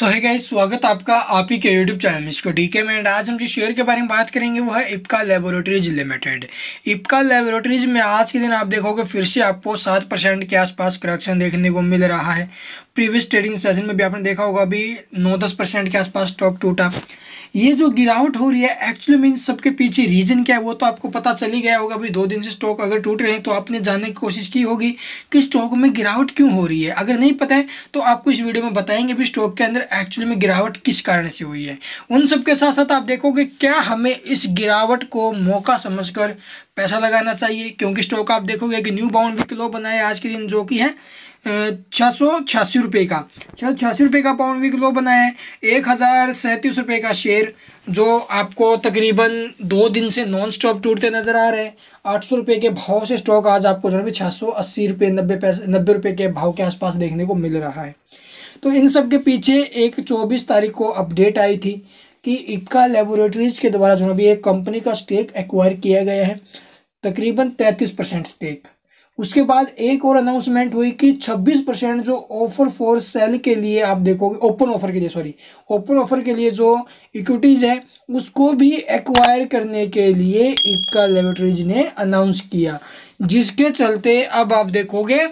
सो है गाइस स्वागत आपका आप ही के यूट्यूब चैनल मिस्को डी के में आज हम जिस शेयर के बारे में बात करेंगे वो है Ipca Laboratories Limited Ipca Laboratories में आज के दिन आप देखोगे फिर से आपको सात परसेंट के आसपास करेक्शन देखने को मिल रहा है। प्रीवियस ट्रेडिंग सेशन में भी आपने देखा होगा, अभी नौ दस परसेंट के आसपास स्टॉक टूटा। ये जो गिरावट हो रही है एक्चुअली मीन सबके पीछे रीजन क्या है, वो तो आपको पता चल गया होगा। अभी दो दिन से स्टॉक अगर टूट रहे हैं तो आपने जानने की कोशिश की होगी कि स्टॉक में गिरावट क्यों हो रही है। अगर नहीं पता है तो आपको इस वीडियो में बताएँगे भी स्टॉक के अंदर एक्चुअली में गिरावट किस कारण से हुई है। उन सब के साथ साथ आप देखोगे, क्या हमें इस गिरावट को मौका समझकर पैसा लगाना चाहिए? क्योंकि स्टॉक आप देखोगे कि न्यू बाउंड विक लो बनाया आज के दिन, जो कि है छः सौ छियासी रुपये का। छः छियासी रुपये का पाउंड वीक लो बनाया है एक हज़ार सैंतीस रुपये का शेयर जो आपको तकरीबन दो दिन से नॉन स्टॉप टूटते नज़र आ रहे हैं। आठ सौ रुपये के भाव से स्टॉक आज आपको जो है छः सौ अस्सी रुपये नब्बे पैसे, नब्बे रुपये के भाव के आसपास देखने को मिल रहा है। तो इन सब के पीछे एक चौबीस तारीख को अपडेट आई थी कि इक्का लेबोरेटरीज के द्वारा जो अभी एक कंपनी का स्टेक एक्वायर किया गया है। तकरीबन तैंतीस परसेंट स्टेक उसके बाद एक और अनाउंसमेंट हुई कि 26 परसेंट जो ऑफ़र फॉर सेल के लिए आप देखोगे ओपन ऑफ़र के लिए सॉरी ओपन ऑफ़र के लिए जो इक्विटीज़ है, उसको भी एक्वायर करने के लिए इक्का लेबोरेटरीज ने अनाउंस किया। जिसके चलते अब आप देखोगे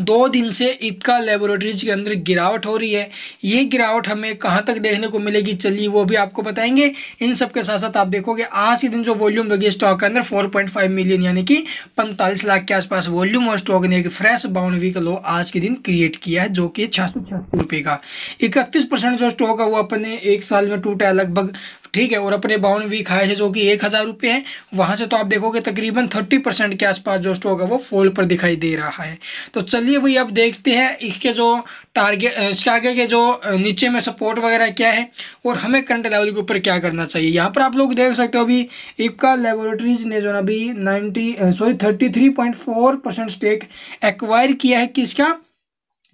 दो दिन से इपका लेबोरेटरीज के अंदर गिरावट हो रही है। ये गिरावट हमें कहाँ तक देखने को मिलेगी? चलिए वो भी आपको बताएँगे। इन सब के साथ साथ आप देखोगे, आज के दिन जो वॉल्यूम लगी स्टॉक के अंदर 4.5 मिलियन यानी कि 45 लाख के आसपास वॉल्यूम और स्टॉक ने एक फ्रेश बाउंड वीक लो आज के दिन क्रिएट किया है, जो कि छः सौ रुपये का। इकतीस जो स्टॉक है वो अपने एक साल में टूटा है लगभग ठीक है, और अपने बाउंड वीक हाई है जो कि एक हज़ार रुपये है, वहाँ से तो आप देखोगे तकरीबन थर्टी परसेंट के आसपास जो स्टॉक है वो फॉल पर दिखाई दे रहा है। तो चलिए भाई, अब देखते हैं इसके जो टारगेट इसके आगे के जो नीचे में सपोर्ट वगैरह क्या है, और हमें करंट लेवल के ऊपर क्या करना चाहिए। यहाँ पर आप लोग देख सकते हो अभी इपका लेबोरेटरीज ने जो है अभी ninety sorry thirty three point four percent stake acquire किया है। किसका?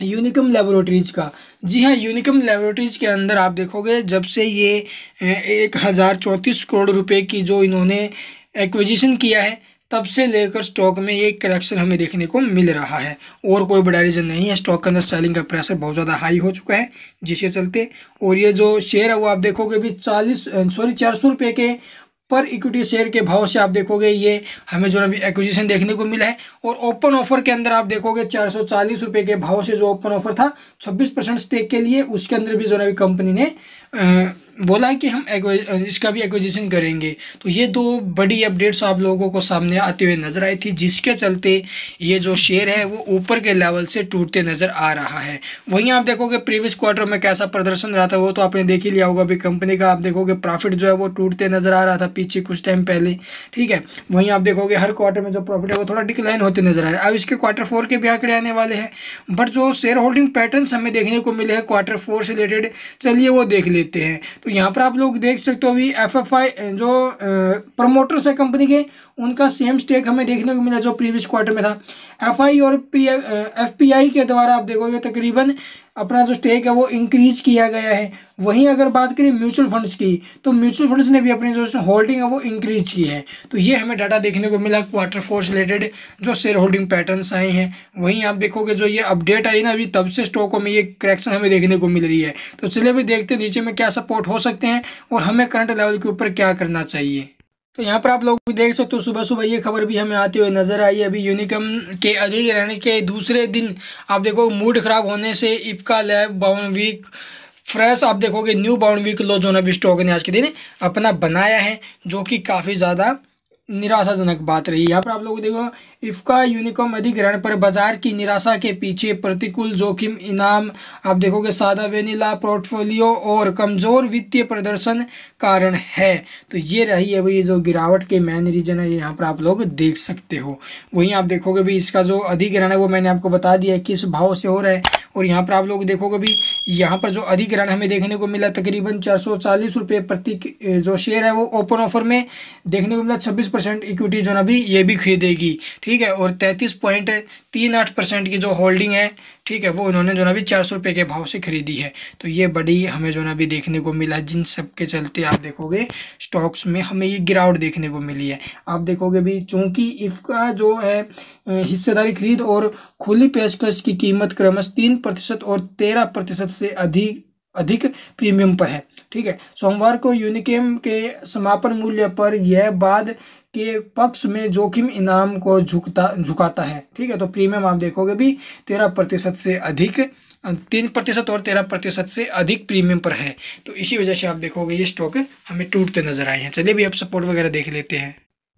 यूनिकम लेबोरेटरीज का। जी हाँ यूनिकम लेबोरेटरीज के अंदर आप देखोगे, जब से ये एक हज़ार चौंतीस करोड़ रुपए की जो इन्होंने एक्विजिशन किया है, तब से लेकर स्टॉक में ये करेक्शन हमें देखने को मिल रहा है। और कोई बड़ा रीज़न नहीं है स्टॉक के अंदर सेलिंग का प्रेशर बहुत ज़्यादा हाई हो चुका है, जिसके चलते, और ये जो शेयर है वो आप देखोगे भी चालीस सॉरी चार सौ रुपये के पर इक्विटी शेयर के भाव से आप देखोगे ये हमें जो अभी एक्विजिशन देखने को मिला है और ओपन ऑफ़र के अंदर आप देखोगे चार सौ के भाव से जो ओपन ऑफ़र था, छब्बीस परसेंट स्टेक के लिए उसके अंदर भी जो अभी कंपनी ने बोला है कि हम इसका भी एक्विजिशन करेंगे। तो ये दो बड़ी अपडेट्स आप लोगों को सामने आते हुए नज़र आई थी, जिसके चलते ये जो शेयर है वो ऊपर के लेवल से टूटते नज़र आ रहा है। वहीं आप देखोगे प्रीवियस क्वार्टर में कैसा प्रदर्शन रहा था, वो तो आपने देख ही लिया होगा अभी कंपनी का। आप देखोगे प्रॉफिट जो है वो टूटते नज़र आ रहा था पीछे कुछ टाइम पहले, ठीक है? वहीं आप देखोगे हर क्वार्टर में जो प्रॉफिट है वो थोड़ा डिक्लाइन होते नज़र आ रहा है। अब इसके क्वार्टर फोर के भी आंकड़े आने वाले हैं। बट जो शेयर होल्डिंग पैटर्न हमें देखने को मिले हैं क्वार्टर फोर से रिलेटेड चलिए वो देख लेते हैं। तो तो यहाँ पर आप लोग देख सकते हो अभी आई जो प्रमोटर्स है कंपनी के, उनका सेम स्टेक हमें देखने को मिला जो प्रीवियस क्वार्टर में था। एफ़ आई और पी एफ़ पी आई के द्वारा आप देखोगे तकरीबन अपना जो स्टेक है वो इंक्रीज किया गया है। वहीं अगर बात करें म्यूचुअल फंड्स की तो म्यूचुअल फंड्स ने भी अपनी जो होल्डिंग है वो इंक्रीज की है। तो ये हमें डाटा देखने को मिला क्वार्टर फोर से रिलेटेड जो शेयर होल्डिंग पैटर्न्स आए हैं। वहीं आप देखोगे जो ये अपडेट आई ना, अभी तब से स्टॉकों में ये करेक्शन हमें देखने को मिल रही है। तो चलिए भी देखते नीचे में क्या सपोर्ट हो सकते हैं और हमें करंट लेवल के ऊपर क्या करना चाहिए। तो यहाँ पर आप लोग भी देख सकते हो सुबह सुबह ये खबर भी हमें आती हुई नज़र आई अभी यूनिकम के अधिक रहने के दूसरे दिन आप देखो मूड खराब होने से इपका लैब बाउन वीक फ्रेश आप देखोगे न्यू बाउंड वीक लो जो अभी स्टॉक ने आज के दिन अपना बनाया है, जो कि काफ़ी ज़्यादा निराशाजनक बात रही। यहाँ पर आप लोग देखो, इफ्का यूनिकॉम अधिग्रहण पर बाज़ार की निराशा के पीछे प्रतिकूल जोखिम, इनाम, आप देखोगे सादा वेनिला, पोर्टफोलियो और कमज़ोर वित्तीय प्रदर्शन कारण है। तो ये रही है भाई जो गिरावट के मेन रीजन है, यहाँ पर आप लोग देख सकते हो। वहीं आप देखोगे भाई इसका जो अधिग्रहण है, वो मैंने आपको बता दिया किस भाव से हो रहा है। और यहाँ पर आप लोग देखोगे भी यहाँ पर जो अधिग्रहण हमें देखने को मिला, तकरीबन चार सौ चालीस रुपये प्रति जो शेयर है वो ओपन ऑफ़र में देखने को मिला, छब्बीस परसेंट इक्विटी जो ना भी ये भी खरीदेगी, ठीक है? और तैंतीस पॉइंट तीन आठ परसेंट की जो होल्डिंग है ठीक है, वो इन्होंने जो ना भी चार सौ रुपये के भाव से खरीदी है। तो ये बड़ी हमें जो ना भी देखने को मिला जिन सब के चलते आप देखोगे, स्टॉक्स में हमें ये गिरावट देखने को मिली है। आप देखोगे भी चूँकि इफ़का जो है हिस्सेदारी खरीद और खुली पेशकश की कीमत क्रमश तीन प्रतिशत और तेरह प्रतिशत से अधिक अधिक प्रीमियम पर है। ठीक है, सोमवार को यूनिकेम के समापन मूल्य पर यह बाद के पक्ष में जोखिम इनाम को झुकता, झुकाता है। ठीक है तो प्रीमियम आप देखोगे भी तेरह प्रतिशत से अधिक, तीन प्रतिशत और तेरह प्रतिशत से अधिक प्रीमियम पर है। तो इसी वजह से आप देखोगे ये स्टॉक हमें टूटते नज़र आए हैं। चलिए भी आप सपोर्ट वगैरह देख लेते हैं।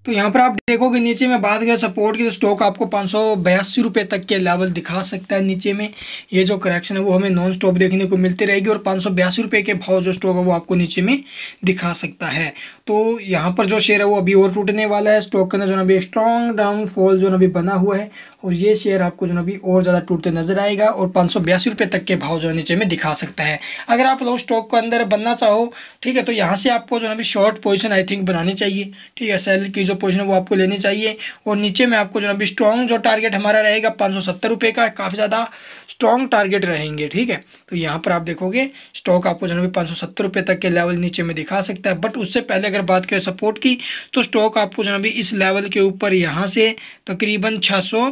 तो यहाँ पर आप देखोगे नीचे में बात करें सपोर्ट की तो स्टॉक आपको पाँच सौ बयासी रुपये तक के लेवल दिखा सकता है नीचे में। ये जो करेक्शन है वो हमें नॉन स्टॉप देखने को मिलती रहेगी और पाँच सौ बयासी रुपये के भाव जो स्टॉक है वो आपको नीचे में दिखा सकता है। तो यहाँ पर जो शेयर है वो अभी और टूटने वाला है। स्टॉक के अंदर जो ना अभी स्ट्रॉन्ग डाउनफॉल जो अभी बना हुआ है और ये शेयर आपको जो अभी और ज़्यादा टूटते नज़र आएगा और पाँच सौ बयासी रुपये तक के भाव जो नीचे में दिखा सकता है। अगर आप लोग स्टॉक को अंदर बनना चाहो, ठीक है तो यहाँ से आपको जो ना अभी शॉर्ट पोजिशन आई थिंक बनानी चाहिए। ठीक है सेल की जो पोजिशन है वो आपको लेनी चाहिए। और नीचे में आपको जो अभी स्ट्रॉन्ग जो टारगेट हमारा रहेगा पाँच सौ का, काफ़ी ज़्यादा स्ट्रॉन्ग टारगेट रहेंगे, ठीक है? तो यहाँ पर आप देखोगे स्टॉक आपको जो अभी पाँच सौ तक के लेवल नीचे में दिखा सकता है। बट उससे पहले अगर बात करें सपोर्ट की तो स्टॉक आपको जो अभी इस लेवल के ऊपर यहाँ से तकरीबन छः सौ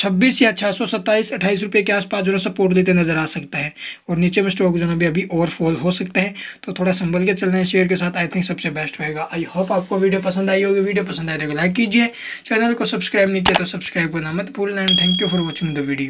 छब्बीस या छः सौ सत्ताईस, अट्ठाईस रुपये के आसपास जो है सपोर्ट देते नज़र आ सकता है। और नीचे में स्टॉक जो है अभी और फॉल हो सकते हैं। तो थोड़ा संभल के चलना है शेयर के साथ आई थिंक सबसे बेस्ट होएगा आई होप आपको वीडियो पसंद आई होगी। वीडियो पसंद आए तो लाइक कीजिए। चैनल को सब्सक्राइब नहीं किया तो सब्सक्राइब करना मत भूलना। And thank you for watching the video